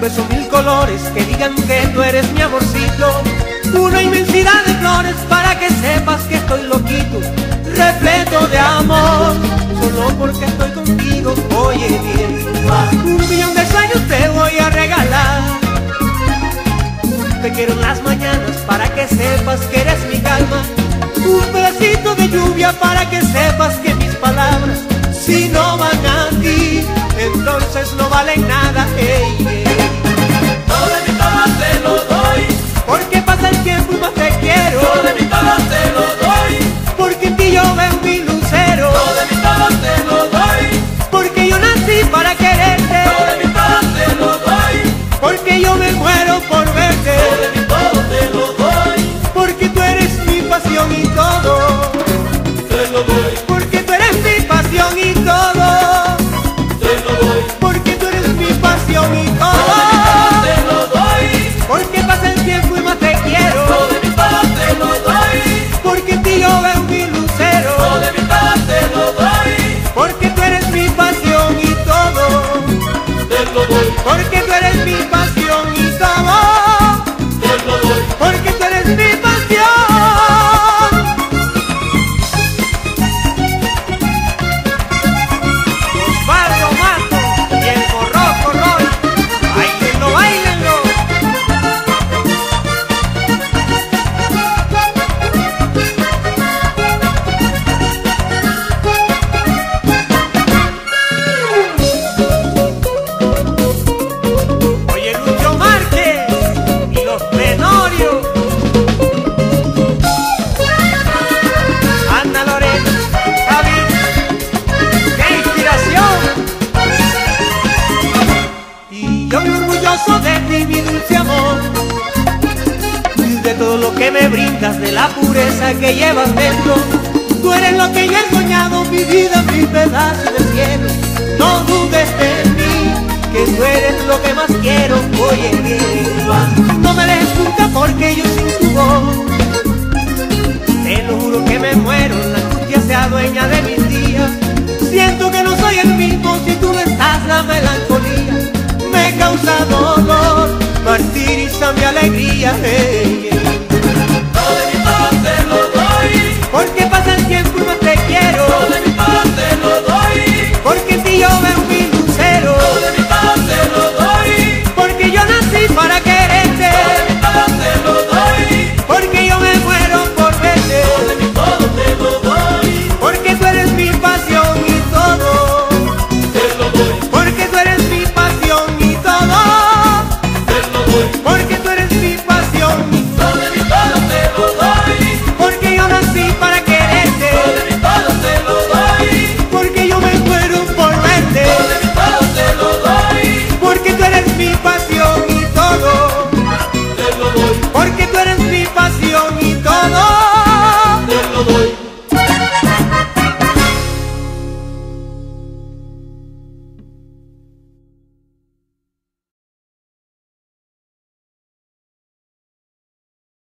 un beso mil colores que digan que tú eres mi amorcito. Una inmensidad de flores para que sepas que estoy loquito, repleto de amor. Solo porque estoy contigo, oye bien, un millón de sueños te voy a regalar. Te quiero en las mañanas para que sepas que eres mi calma. Un pedacito de lluvia para que sepas que mis palabras, si no van a ti, entonces no valen nada. de ti, mi dulce amor. y De todo lo que me brindas, de la pureza que llevas dentro. Tú eres lo que yo he soñado, mi vida, mi pedazo de cielo. No dudes de viaje.